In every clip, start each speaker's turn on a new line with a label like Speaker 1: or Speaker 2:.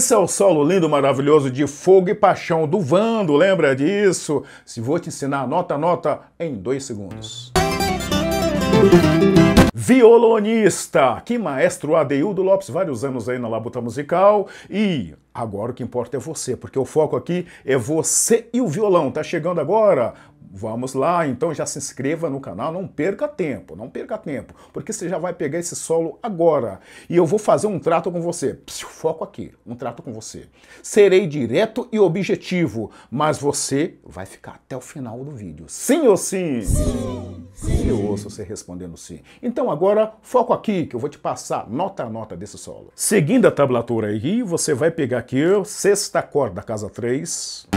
Speaker 1: Esse é o solo lindo, maravilhoso de fogo e paixão do Vando, lembra disso? Se vou te ensinar nota a nota em dois segundos. Violonista, que maestro Adeildo Lopes, vários anos aí na Labuta Musical. E agora o que importa é você, porque o foco aqui é você e o violão. Tá chegando agora Vamos lá, então já se inscreva no canal, não perca tempo, não perca tempo, porque você já vai pegar esse solo agora. E eu vou fazer um trato com você. Psiu, foco aqui, um trato com você. Serei direto e objetivo, mas você vai ficar até o final do vídeo. Sim ou sim? Sim. sim. Eu ouço você respondendo sim. Então agora, foco aqui, que eu vou te passar nota a nota desse solo. Seguindo a tablatura aí, você vai pegar aqui sexta corda, casa 3,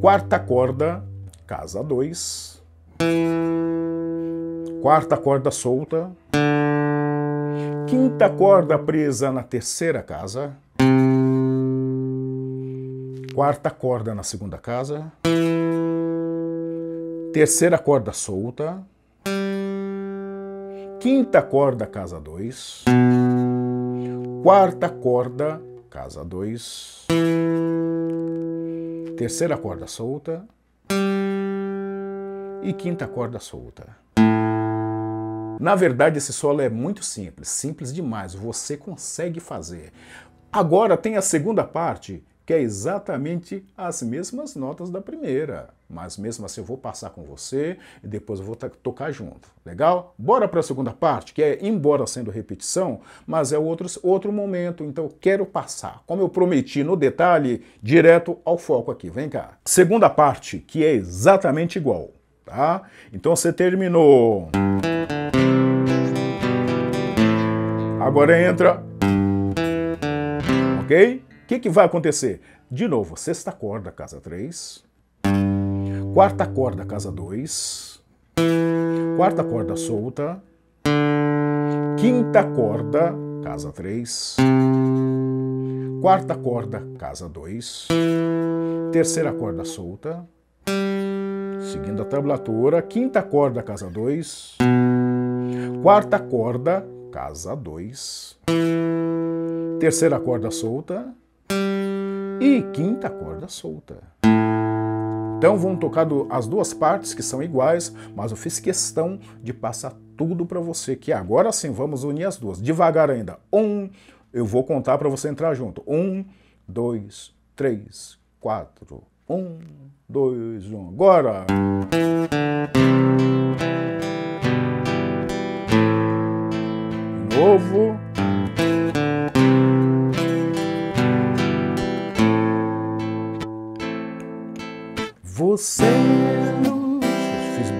Speaker 1: quarta corda, casa 2, quarta corda solta, quinta corda presa na terceira casa, quarta corda na segunda casa, terceira corda solta, quinta corda casa 2, quarta corda casa 2, terceira corda solta, e quinta corda solta. Na verdade, esse solo é muito simples, simples demais, você consegue fazer. Agora tem a segunda parte, que é exatamente as mesmas notas da primeira. Mas mesmo assim eu vou passar com você e depois eu vou tocar junto. Legal? Bora para a segunda parte, que é, embora sendo repetição, mas é outro, outro momento, então eu quero passar, como eu prometi no detalhe, direto ao foco aqui. Vem cá. Segunda parte, que é exatamente igual tá? Então você terminou. Agora entra. Ok? O que, que vai acontecer? De novo, sexta corda, casa 3. Quarta corda, casa 2. Quarta corda solta. Quinta corda, casa 3. Quarta corda, casa 2. Terceira corda solta seguindo a tablatura, quinta corda, casa 2, quarta corda, casa 2, terceira corda solta e quinta corda solta. Então vão tocar as duas partes que são iguais, mas eu fiz questão de passar tudo para você, que agora sim vamos unir as duas. Devagar ainda. Um, eu vou contar para você entrar junto. Um, dois, três, quatro. Um, dois, um. Agora! De novo. Você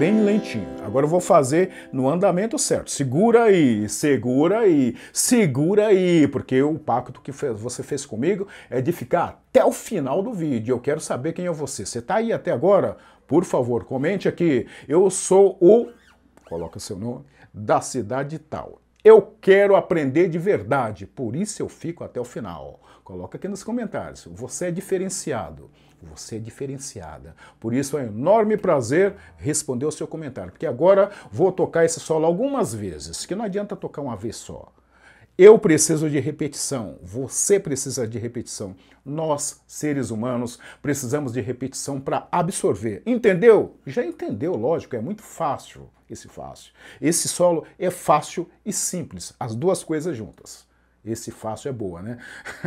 Speaker 1: bem lentinho. Agora eu vou fazer no andamento certo. Segura aí, segura aí, segura aí, porque o pacto que você fez comigo é de ficar até o final do vídeo. Eu quero saber quem é você. Você está aí até agora? Por favor, comente aqui. Eu sou o. Coloca seu nome. Da cidade tal. Eu quero aprender de verdade, por isso eu fico até o final. Coloca aqui nos comentários. Você é diferenciado. Você é diferenciada. Por isso é um enorme prazer responder o seu comentário. Porque agora vou tocar esse solo algumas vezes, que não adianta tocar uma vez só. Eu preciso de repetição, você precisa de repetição. Nós, seres humanos, precisamos de repetição para absorver. Entendeu? Já entendeu, lógico, é muito fácil esse fácil. Esse solo é fácil e simples, as duas coisas juntas. Esse fácil é boa, né?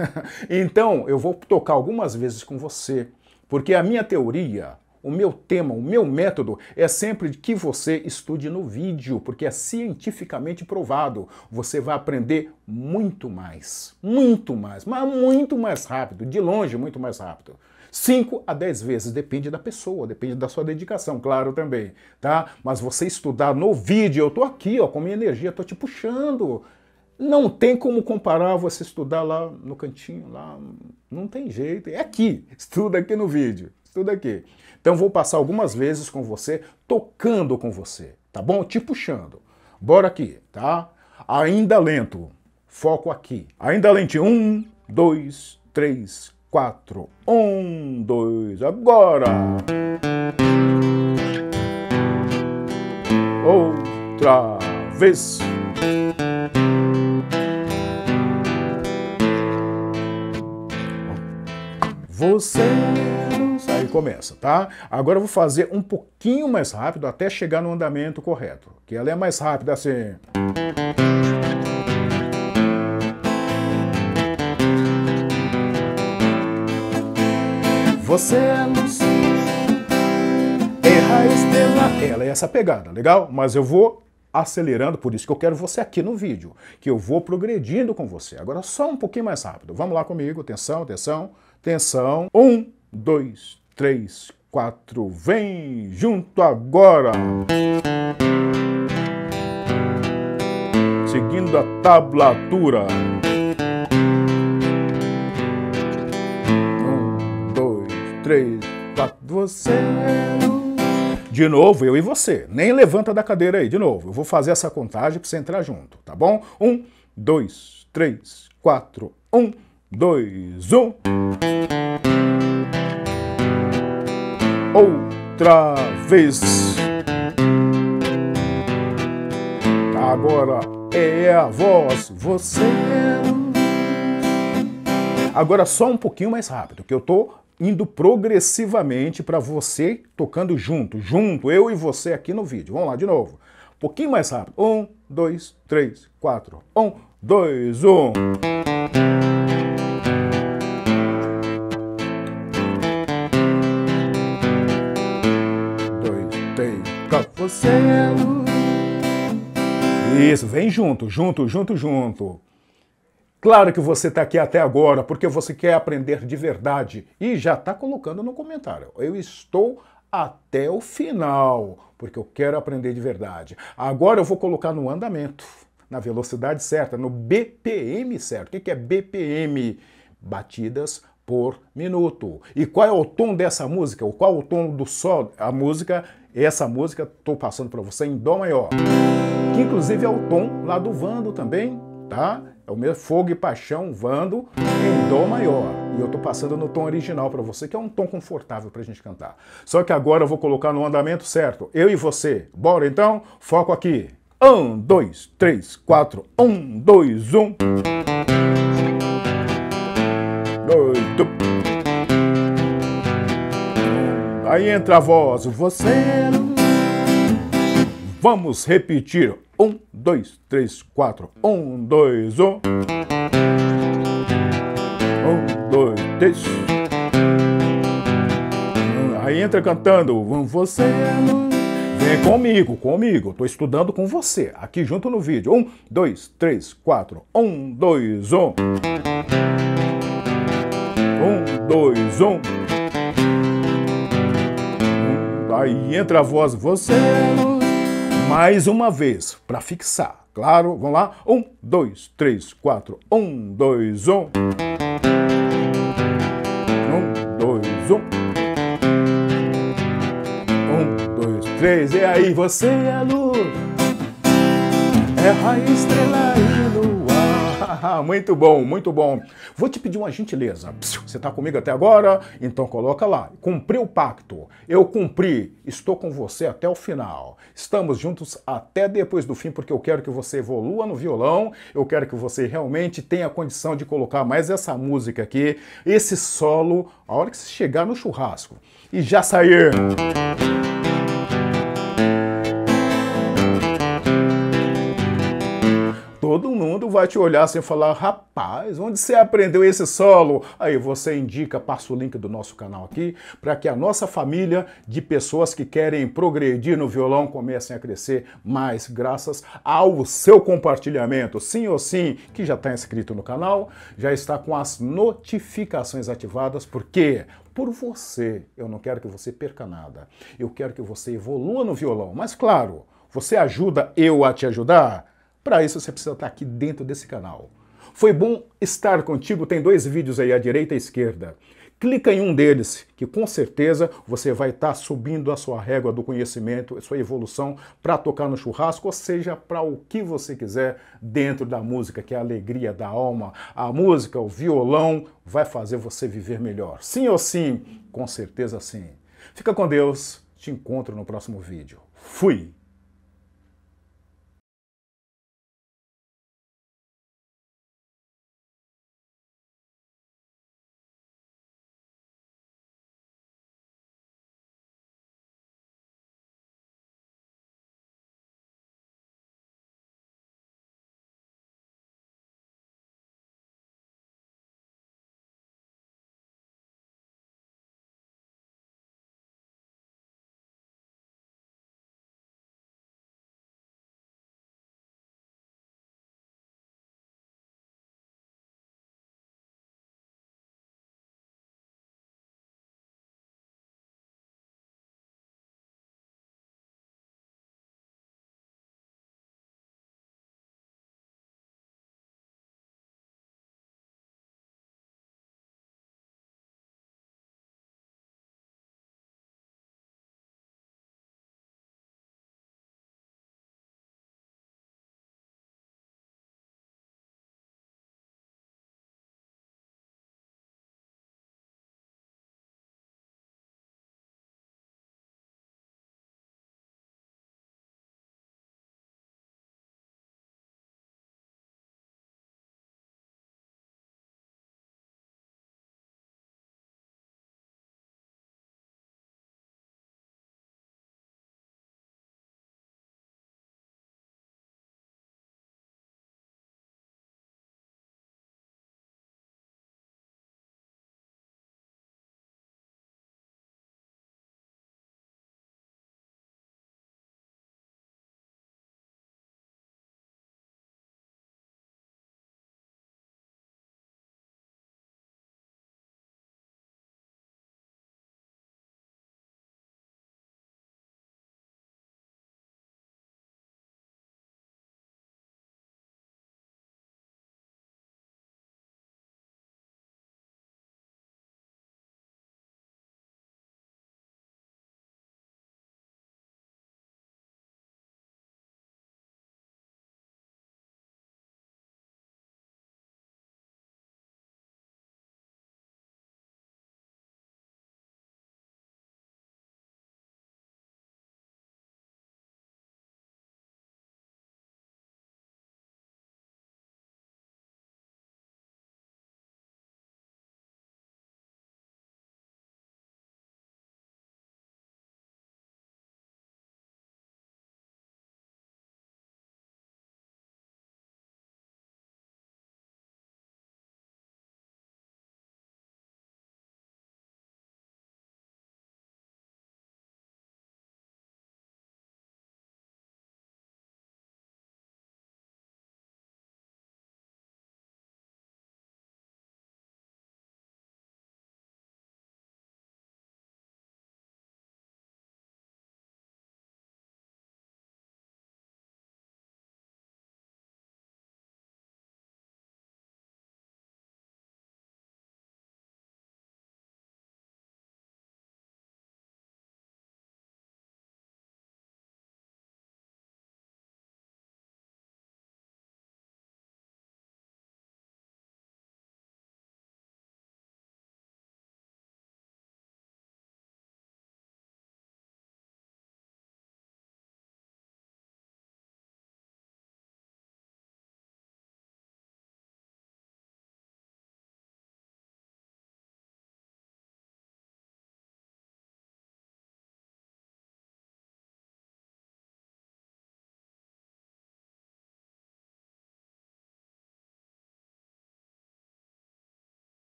Speaker 1: então, eu vou tocar algumas vezes com você porque a minha teoria, o meu tema, o meu método é sempre que você estude no vídeo, porque é cientificamente provado. Você vai aprender muito mais, muito mais, mas muito mais rápido, de longe muito mais rápido. 5 a 10 vezes, depende da pessoa, depende da sua dedicação, claro também, tá? Mas você estudar no vídeo, eu tô aqui, ó, com minha energia, tô te puxando. Não tem como comparar você estudar lá no cantinho, lá, não tem jeito. É aqui, estuda aqui no vídeo, estuda aqui. Então vou passar algumas vezes com você, tocando com você, tá bom? Te puxando. Bora aqui, tá? Ainda lento, foco aqui. Ainda lento, um, dois, três, quatro. Um, dois, agora! Outra vez. Você Aí começa, tá? Agora eu vou fazer um pouquinho mais rápido até chegar no andamento correto, que ela é mais rápida assim. Você é luz, erra a estrela. Ela é essa pegada, legal? Mas eu vou acelerando, por isso que eu quero você aqui no vídeo, que eu vou progredindo com você. Agora só um pouquinho mais rápido. Vamos lá comigo, atenção, atenção, atenção. Um, dois, três, quatro, vem junto agora! Seguindo a tablatura. três, quatro, você. De novo, eu e você. Nem levanta da cadeira aí, de novo. Eu vou fazer essa contagem para você entrar junto, tá bom? Um, dois, três, quatro, um, dois, um. Outra vez. Agora é a voz, você. Agora só um pouquinho mais rápido, que eu tô indo progressivamente para você tocando junto, junto, eu e você aqui no vídeo. Vamos lá, de novo. Um pouquinho mais rápido. Um, dois, três, quatro. Um, dois, um. Dois, três, quatro. Você é Isso, vem junto, junto, junto, junto. Claro que você está aqui até agora porque você quer aprender de verdade e já está colocando no comentário. Eu estou até o final porque eu quero aprender de verdade. Agora eu vou colocar no andamento, na velocidade certa, no BPM certo. O que é BPM? Batidas por minuto. E qual é o tom dessa música? Qual é o tom do sol? A música, essa música, estou passando para você em Dó maior. Que inclusive é o tom lá do Vando também, tá? É o mesmo Fogo e Paixão, Vando, em Dó maior. E eu tô passando no tom original para você, que é um tom confortável pra gente cantar. Só que agora eu vou colocar no andamento certo. Eu e você. Bora então? Foco aqui. Um, dois, três, quatro. Um, dois, um. Oito. Aí entra a voz. Você. Vamos repetir. Um, dois, três, quatro. Um, dois, um. Um, dois, três. Aí entra cantando. Você Vem comigo, comigo. Tô estudando com você. Aqui junto no vídeo. Um, dois, três, quatro. Um, dois, um. Um, dois, um. Aí entra a voz. Você mais uma vez, para fixar. Claro, vamos lá. Um, dois, três, quatro. Um, dois, um. Um, dois, um. Um, dois, três. E aí, você é a luz. É a estrela e lua. muito bom, muito bom. Vou te pedir uma gentileza. Você está comigo até agora? Então coloca lá. Cumpri o pacto. Eu cumpri. Estou com você até o final. Estamos juntos até depois do fim, porque eu quero que você evolua no violão. Eu quero que você realmente tenha condição de colocar mais essa música aqui, esse solo, a hora que você chegar no churrasco e já sair. Todo mundo vai te olhar assim e falar: rapaz, onde você aprendeu esse solo? Aí você indica, passa o link do nosso canal aqui, para que a nossa família de pessoas que querem progredir no violão comecem a crescer mais, graças ao seu compartilhamento. Sim ou sim, que já está inscrito no canal, já está com as notificações ativadas, porque por você. Eu não quero que você perca nada. Eu quero que você evolua no violão. Mas claro, você ajuda eu a te ajudar? Para isso você precisa estar aqui dentro desse canal. Foi bom estar contigo, tem dois vídeos aí à direita e à esquerda. Clica em um deles, que com certeza você vai estar subindo a sua régua do conhecimento, sua evolução para tocar no churrasco, ou seja, para o que você quiser dentro da música, que é a alegria da alma. A música, o violão, vai fazer você viver melhor. Sim ou sim? Com certeza sim. Fica com Deus, te encontro no próximo vídeo. Fui!